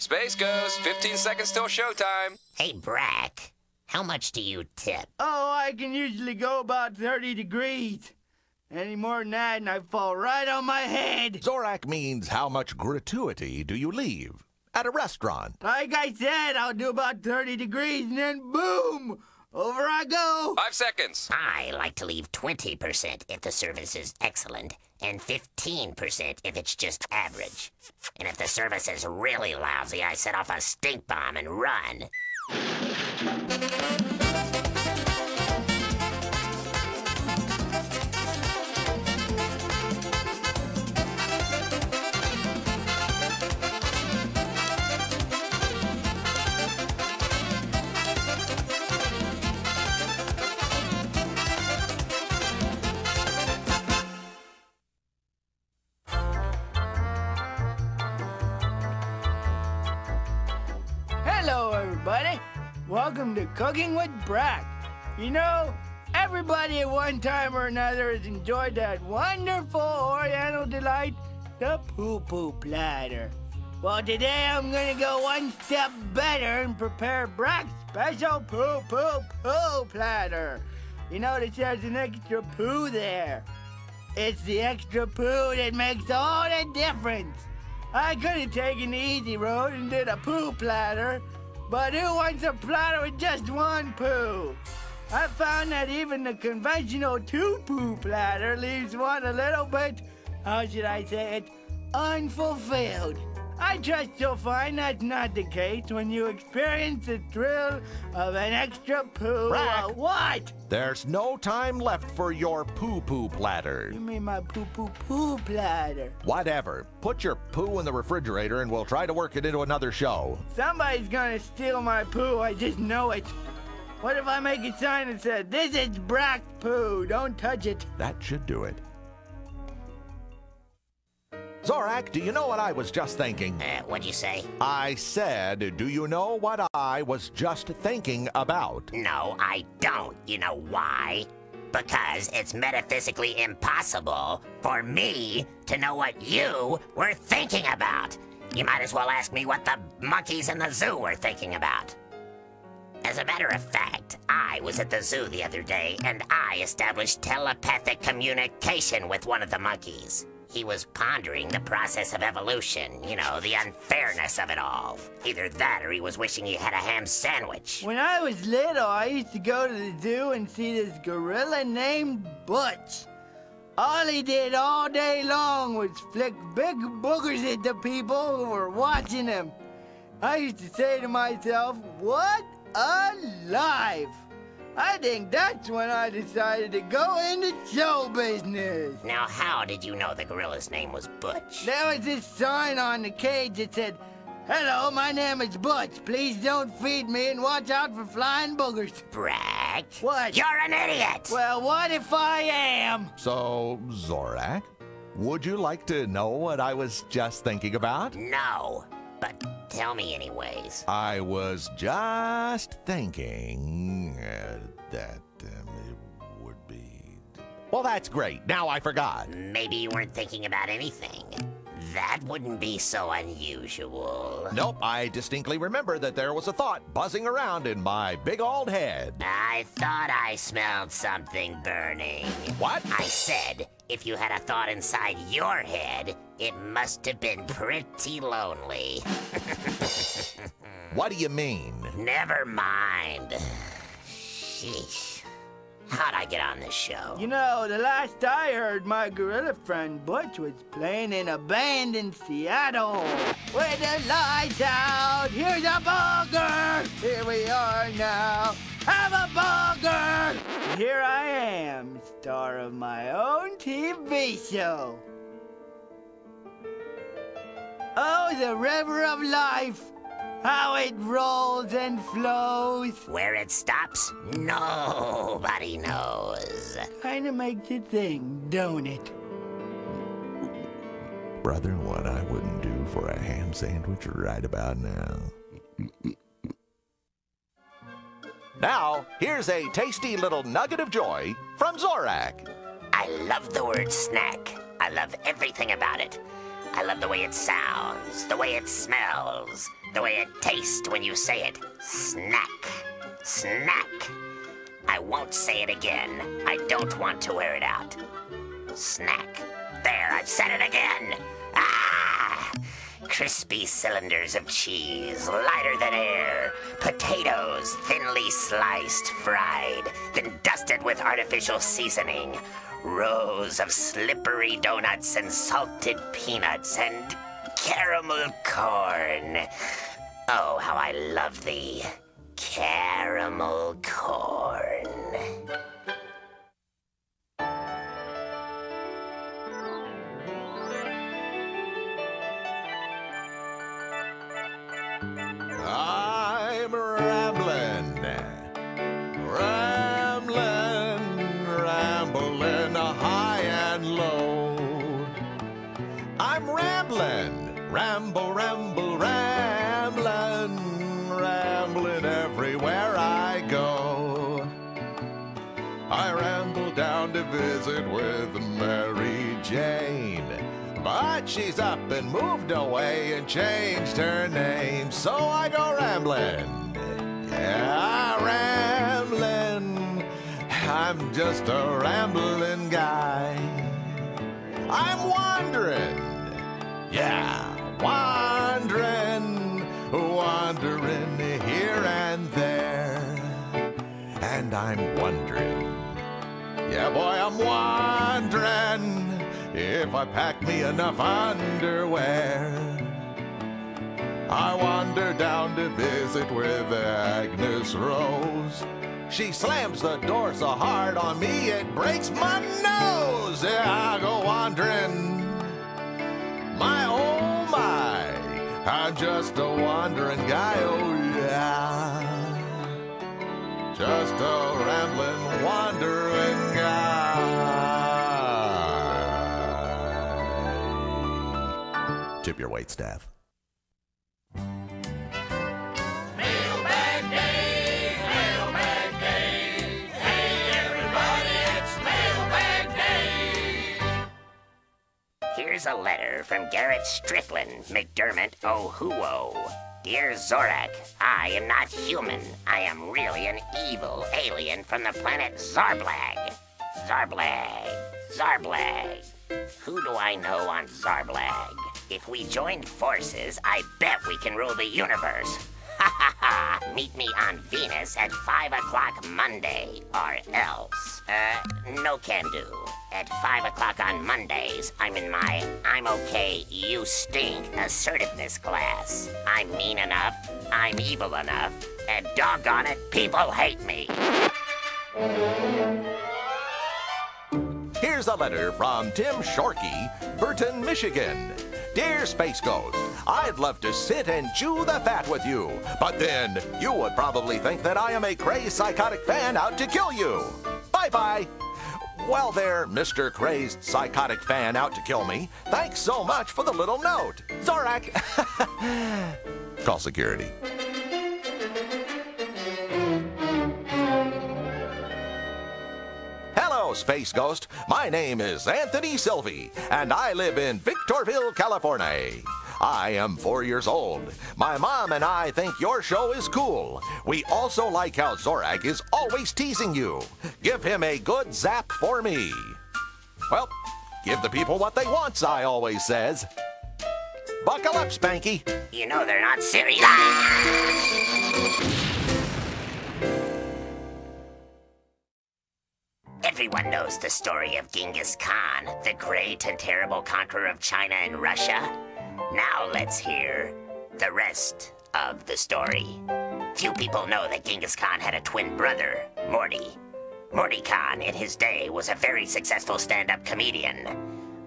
Space Ghost, 15 seconds till showtime. Hey, Brak, how much do you tip? Oh, I can usually go about 30 degrees. Any more than that, and I fall right on my head. Zorak means how much gratuity do you leave at a restaurant? Like I said, I'll do about 30 degrees, and then boom! Over I go. Five seconds. I like to leave 20% if the service is excellent, and 15% if it's just average. And if the service is really lousy, I set off a stink bomb and run. Welcome to Cooking with Brak. You know, everybody at one time or another has enjoyed that wonderful oriental delight, the poo poo platter. Well, today I'm gonna go one step better and prepare Brak's special poo poo poo platter. You notice there's an extra poo there. It's the extra poo that makes all the difference. I could have taken the easy road and did a poo platter, but who wants a platter with just one poo? I found that even the conventional two poo platter leaves one a little bit, how should I say it, unfulfilled. I trust you'll find that's not the case when you experience the thrill of an extra poo. Brak. Uh, what? There's no time left for your poo poo platter. You mean my poo poo poo platter? Whatever. Put your poo in the refrigerator and we'll try to work it into another show. Somebody's gonna steal my poo, I just know it. What if I make a sign that says, This is Brak poo, don't touch it? That should do it. Zorak, do you know what I was just thinking? Uh, what'd you say? I said, do you know what I was just thinking about? No, I don't. You know why? Because it's metaphysically impossible for me to know what you were thinking about. You might as well ask me what the monkeys in the zoo were thinking about. As a matter of fact, I was at the zoo the other day and I established telepathic communication with one of the monkeys. He was pondering the process of evolution, you know, the unfairness of it all. Either that or he was wishing he had a ham sandwich. When I was little, I used to go to the zoo and see this gorilla named Butch. All he did all day long was flick big boogers at the people who were watching him. I used to say to myself, What a life! I think that's when I decided to go into show business. Now, how did you know the gorilla's name was Butch? There was this sign on the cage that said, Hello, my name is Butch. Please don't feed me and watch out for flying boogers. Brak. What? You're an idiot! Well, what if I am? So, Zorak, would you like to know what I was just thinking about? No, but tell me anyways. I was just thinking uh, that um, it would be. Well, that's great. Now I forgot. Maybe you weren't thinking about anything. That wouldn't be so unusual. Nope, I distinctly remember that there was a thought buzzing around in my big old head. I thought I smelled something burning. What? I said, if you had a thought inside your head, it must have been pretty lonely. What do you mean? Never mind. Sheesh. How'd I get on this show? You know, the last I heard, my gorilla friend Butch was playing in a band in Seattle. With the lights out, here's a booger. Here we are now. Have a booger. Here I am, star of my own TV show. Oh, the river of life. How it rolls and flows. Where it stops, nobody knows. Kinda makes you think, don't it? Brother, what I wouldn't do for a ham sandwich right about now. Now, here's a tasty little nugget of joy from Zorak. I love the word snack. I love everything about it. I love the way it sounds, the way it smells, the way it tastes when you say it. Snack. Snack. I won't say it again. I don't want to wear it out. Snack. There, I've said it again. Ah! Crispy cylinders of cheese, lighter than air. Potatoes, thinly sliced, fried, then dusted with artificial seasoning. Rows of slippery donuts and salted peanuts and caramel corn. Oh, how I love thee. Caramel corn. Changed her name, so I go rambling. Yeah, rambling. I'm just a rambling guy. I'm wandering. Yeah, wandering, wandering here and there. And I'm wondering. Yeah, boy, I'm wondering if I pack me enough underwear. I wander down to visit with Agnes Rose. She slams the door so hard on me it breaks my nose. Yeah, I go wandering. My oh my, I'm just a wandering guy, oh yeah. Just a rambling, wandering guy. Tip your wait staff. Here's a letter from Garrett Strickland, McDermott Ohio. Dear Zorak, I am not human. I am really an evil alien from the planet Zarblag. Zarblag. Zarblag. Who do I know on Zarblag? If we join forces, I bet we can rule the universe. Ha ha ha! Meet me on Venus at 5 o'clock Monday, or else. Uh, no can do. At 5 o'clock on Mondays, I'm in my I'm okay, you stink assertiveness class. I'm mean enough, I'm evil enough, and doggone it, people hate me. Here's a letter from Tim Shorkey, Burton, Michigan. Dear Space Ghost, I'd love to sit and chew the fat with you, but then you would probably think that I am a crazed psychotic fan out to kill you. Bye bye. Well, there, Mr. Crazed Psychotic Fan out to kill me. Thanks so much for the little note. Zorak. Call security. Hello, Space Ghost. My name is Anthony Sylvie, and I live in Victorville, California. I am four years old. My mom and I think your show is cool. We also like how Zorak is always teasing you. Give him a good zap for me. Well, give the people what they want, I always says. Buckle up, Spanky. You know they're not serious. Everyone knows the story of Genghis Khan, the great and terrible conqueror of China and Russia. Now let's hear the rest of the story. Few people know that Genghis Khan had a twin brother, Morty. Morty Khan, in his day, was a very successful stand up comedian.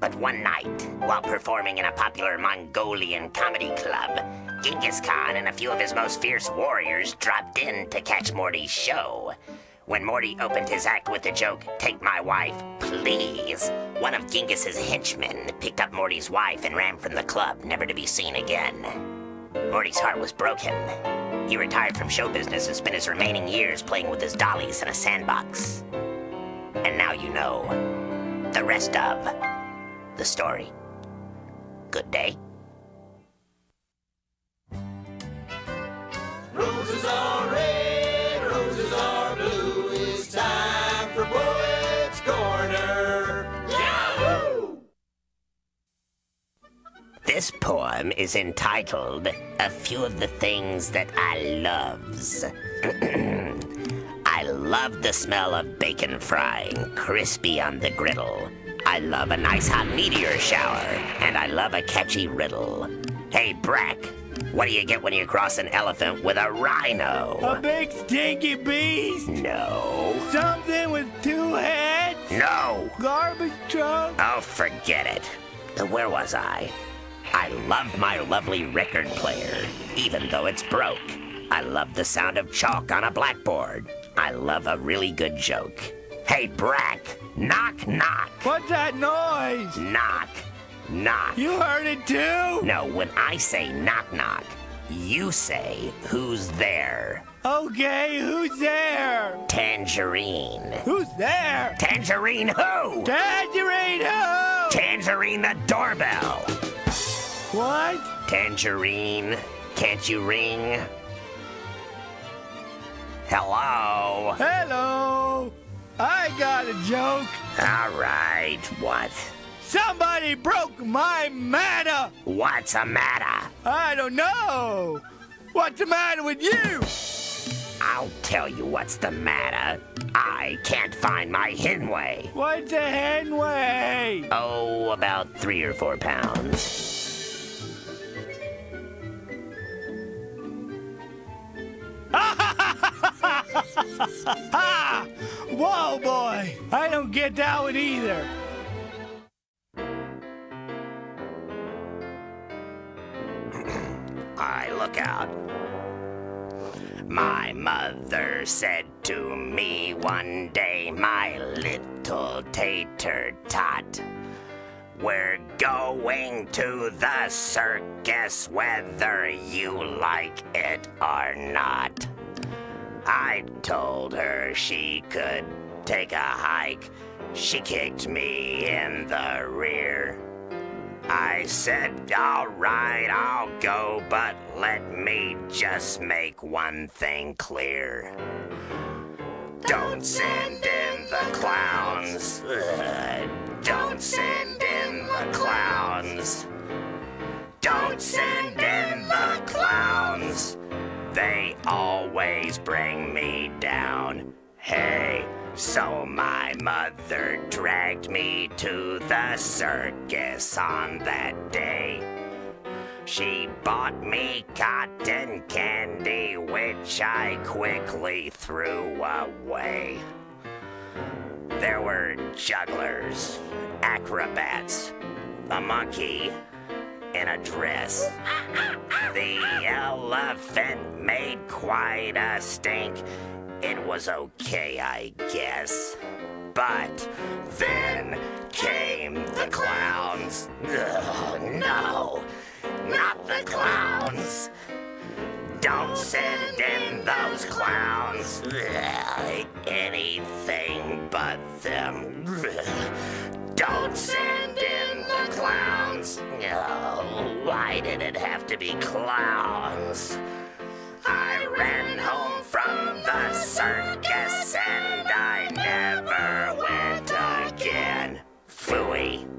But one night, while performing in a popular Mongolian comedy club, Genghis Khan and a few of his most fierce warriors dropped in to catch Morty's show. When Morty opened his act with the joke, Take my wife, please, one of Genghis's henchmen picked up Morty's wife and ran from the club, never to be seen again. Morty's heart was broken. He retired from show business and spent his remaining years playing with his dollies in a sandbox. And now you know the rest of the story. good day. This poem is entitled A Few of the Things That I Loves. I love the smell of bacon frying, crispy on the griddle. I love a nice hot meteor shower, and I love a catchy riddle. Hey, Brak, what do you get when you cross an elephant with a rhino? A big stinky beast? No. Something with two heads? No. Garbage truck? Oh, forget it. Where was I? I love my lovely record player, even though it's broke. I love the sound of chalk on a blackboard. I love a really good joke. Hey, Brak, knock, knock, What's that noise? knock, knock. You heard it too? No, when I say knock, knock, you say who's there. Okay, who's there? Tangerine. Who's there? Tangerine who? Tangerine who? Tangerine the doorbell. What? Tangerine, can't you ring? Hello? Hello. I got a joke. All right, what? Somebody broke my matter. What's the matter? I don't know. What's the matter with you? I'll tell you what's the matter. I can't find my henway. What's a henway? Oh, about three or four pounds. Whoa, boy. I don't get that one either. I look out. My mother said to me one day, my little tater tot, we're going to the circus whether you like it or not. I told her she could take a hike. She kicked me in the rear. I said, all right, I'll go, but let me just make one thing clear. Don't send in the clowns. Ugh, Don't send Don't send in the clowns. They always bring me down. Hey, so my mother dragged me to the circus on that day. She bought me cotton candy, which I quickly threw away. There were jugglers, acrobats, a monkey in a dress. The elephant made quite a stink. It was okay, I guess. But then came the clowns. No, not the clowns. Don't send in those clowns. Anything but them. Don't send in the clowns. Oh, why did it have to be clowns? I ran home from the circus and I never went again. Phooey.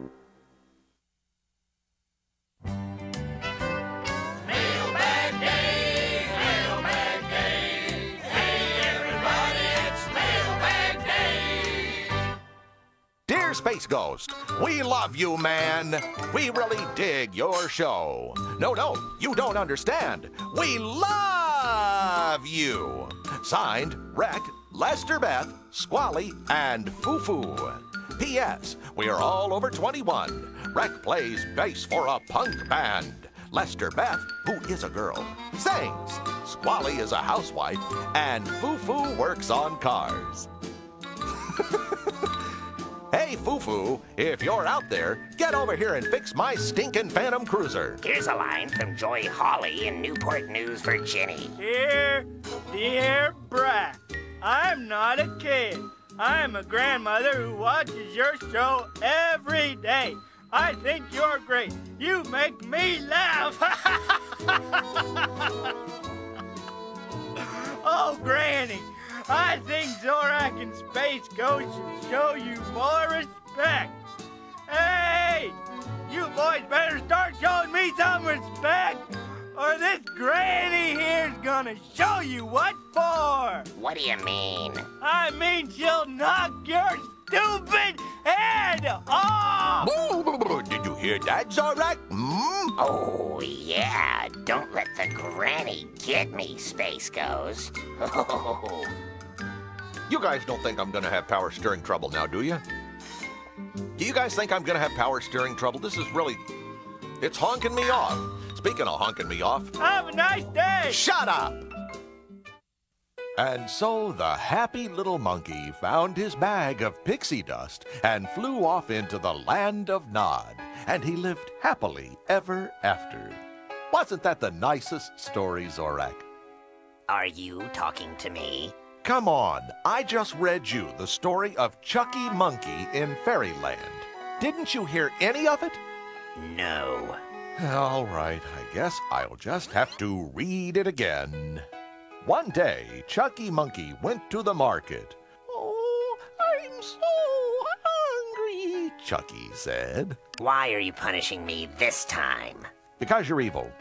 Space Ghost, we love you, man. We really dig your show. No, no, you don't understand. We love you. Signed, Rec, Lester Beth, Squally, and Fufu. P.S. We are all over 21. Rec plays bass for a punk band. Lester Beth, who is a girl, sings. Squally is a housewife, and Fufu works on cars. Hey, Fufu, if you're out there, get over here and fix my stinking Phantom Cruiser. Here's a line from Joy Hawley in Newport News, Virginia. Dear, dear Brak, I'm not a kid. I'm a grandmother who watches your show every day. I think you're great. You make me laugh. oh, Granny, I think Zorak and Space Ghost should show you more respect. Hey, you boys better start showing me some respect, or this Granny here's gonna show you what for. What do you mean? I mean, she'll knock your stupid head off. Did you hear that, Zorak? Hmm? Oh, yeah. Don't let the granny get me, Space Ghost. You guys don't think I'm gonna have power steering trouble now, do you? Do you guys think I'm gonna have power steering trouble? This is really. It's honking me off. Speaking of honking me off, Have a nice day. shut up! And so the happy little monkey found his bag of pixie dust and flew off into the land of Nod, and he lived happily ever after. Wasn't that the nicest story, Zorak? Are you talking to me? Come on, I just read you the story of Chuckie Monkey in Fairyland. Didn't you hear any of it? No. All right, I guess I'll just have to read it again. One day, Chuckie Monkey went to the market. Oh, I'm so hungry, Chuckie said. Why are you punishing me this time? Because you're evil.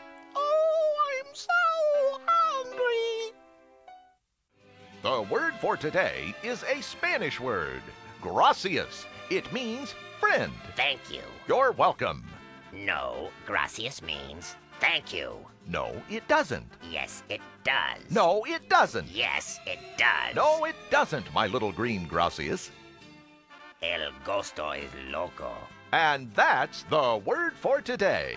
The word for today is a Spanish word, gracias. It means friend. Thank you. You're welcome. No, gracias means thank you. No, it doesn't. Yes, it does. No, it doesn't. Yes, it does. No, it doesn't, my little green gracias. El gusto es loco. And that's the word for today.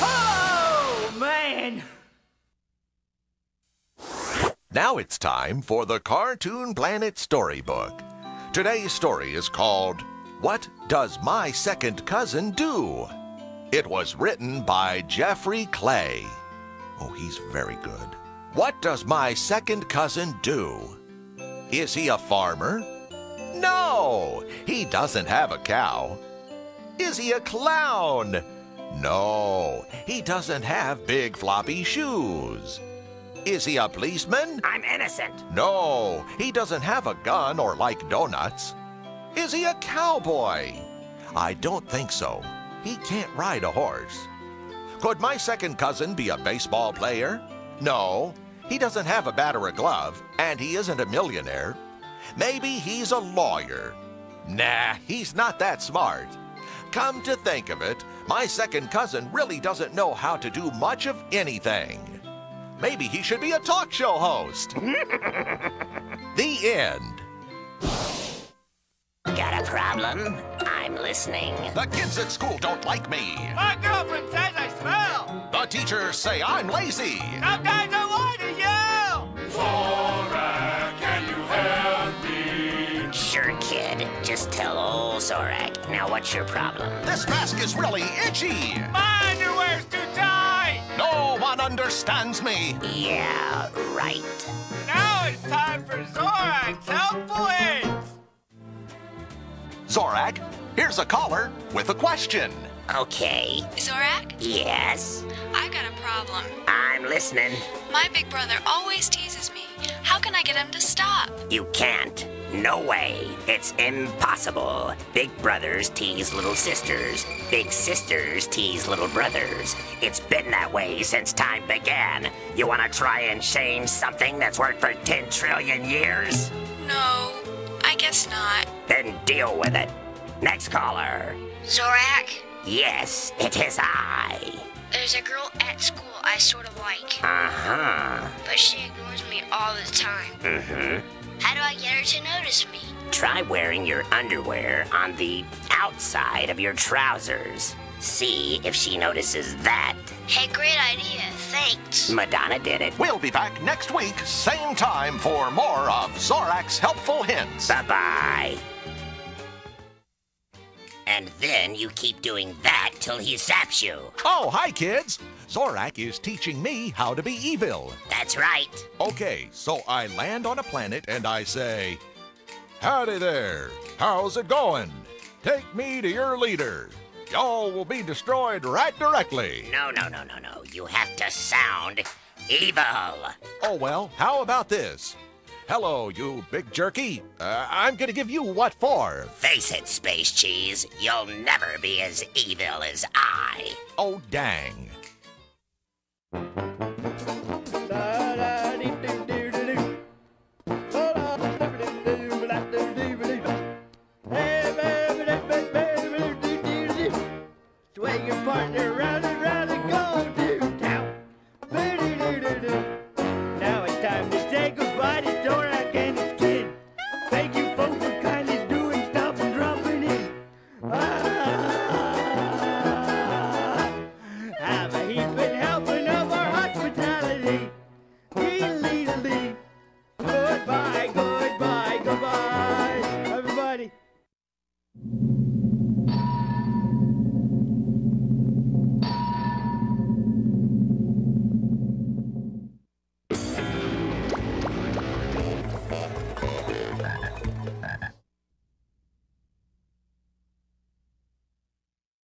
Oh, man. Now it's time for the Cartoon Planet Storybook. Today's story is called What Does My Second Cousin Do? It was written by Jeffrey Clay. Oh, he's very good. What does my second cousin do? Is he a farmer? No, he doesn't have a cow. Is he a clown? No, he doesn't have big floppy shoes. Is he a policeman? I'm innocent. No, he doesn't have a gun or like donuts. Is he a cowboy? I don't think so. He can't ride a horse. Could my second cousin be a baseball player? No, he doesn't have a bat or a glove, and he isn't a millionaire. Maybe he's a lawyer. Nah, he's not that smart. Come to think of it, my second cousin really doesn't know how to do much of anything. Maybe he should be a talk show host. the end. Got a problem? I'm listening. The kids at school don't like me. My girlfriend says I smell. The teachers say I'm lazy. Sometimes I Just tell old Zorak. Now, what's your problem? This mask is really itchy. My underwear's too tight. No one understands me. Yeah, right. Now it's time for Zorak's helpful hints. Zorak, here's a caller with a question. Okay. Zorak, Yes. I've got a problem. I'm listening. My big brother always teases me. How can I get him to stop? You can't. No way. It's impossible. Big brothers tease little sisters. Big sisters tease little brothers. It's been that way since time began. You want to try and change something that's worked for 10 trillion years? No, I guess not. Then deal with it. Next caller. Zorak, Yes, it is I. there's a girl at school I sort of like, Uh huh. but she ignores me all the time. Mm hmm. How do I get her to notice me? Try wearing your underwear on the outside of your trousers. See if she notices that. Hey, great idea. Thanks. Madonna did it. We'll be back next week, same time, for more of Zorak's Helpful Hints. Bye bye. And then you keep doing that till he zaps you. Oh, hi, kids. Zorak is teaching me how to be evil. That's right. Okay, so I land on a planet and I say, Howdy there. How's it going? Take me to your leader. Y'all will be destroyed right directly. No, no, no, no, no. You have to sound evil. Oh, well, how about this? Hello, you big jerky. Uh, I'm gonna give you what for. Face it, Space Cheese. You'll never be as evil as I. Oh, dang.